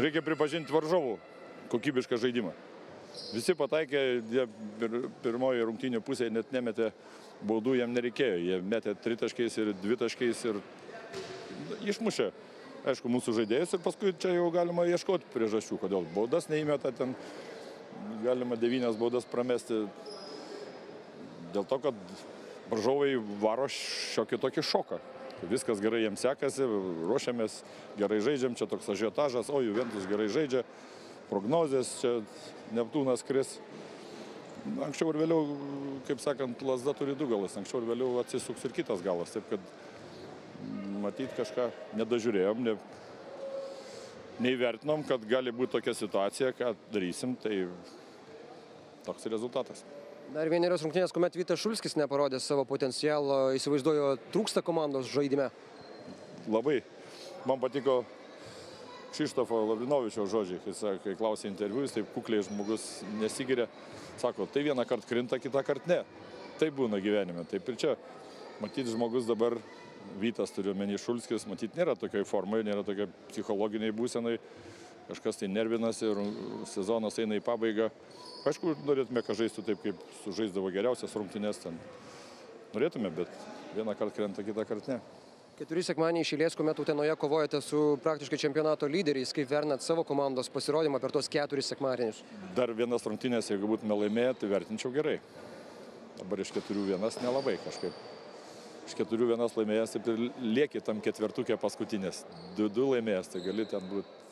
reikia pripažinti varžovų kokybišką žaidimą. Visi pataikė, jie pir, pirmoji rungtynė pusėje net nemetė baudų, jam nereikėjo. Jie metė tritaškiais ir dvitaškiais ir išmušė, aišku, mūsų žaidėjus ir paskui čia jau galima ieškoti priežasčių, kodėl baudas neįmeta ten, galima devynias baudas pramesti. Dėl to, kad varžovai varo šiokį tokį šoką. Viskas gerai jiems sekasi, ruošiamės, gerai žaidžiam, čia toks ažiotažas, o Juventus gerai žaidžia, prognozės, čia Neptūnas kris. Anksčiau ir vėliau, kaip sakant, lasda turi du galus, anksčiau ir vėliau atsisuks ir kitas galas, taip kad matyt kažką nedažiūrėjom, ne, neįvertinom, kad gali būti tokia situacija, ką darysim, tai toks rezultatas. Dar vienerios rungtynės, kuomet Vytas Šulskis neparodė savo potencialo, įsivaizduoju, trūksta komandos žaidime. Labai. Man patiko Kšištofo Lavrinovičio žodžiai, kai, kai klausė interviu, jis taip kukliai žmogus nesigiria. Sako, tai vieną kartą krinta, kitą kartą ne. Tai būna gyvenime. Taip ir čia. Matyt, žmogus dabar, Vytas turiu menį Šulskis, matyt, nėra tokioj formai, nėra tokia psichologiniai būsenai. Kažkas tai nervinasi ir sezonas eina į pabaigą. Aišku, norėtume, kad žaistų taip, kaip sužaisdavo geriausias rungtynės ten. Norėtume, bet vieną kartą krenta, kitą kartą ne. Keturi sekmaniai išėlės, kuomet Utenoje kovojate su praktiškai čempionato lyderiais, kaip vernat savo komandos pasirodymą per tos keturis sekmadienius. Dar vienas rungtynės, jeigu būtume laimėję, tai vertinčiau gerai. Dabar iš keturių vienas nelabai kažkaip. Iš keturių vienas laimėjęs, taip ir lieki tam ketvertukė paskutinės. Du, du laimėjęs, tai gali ten būti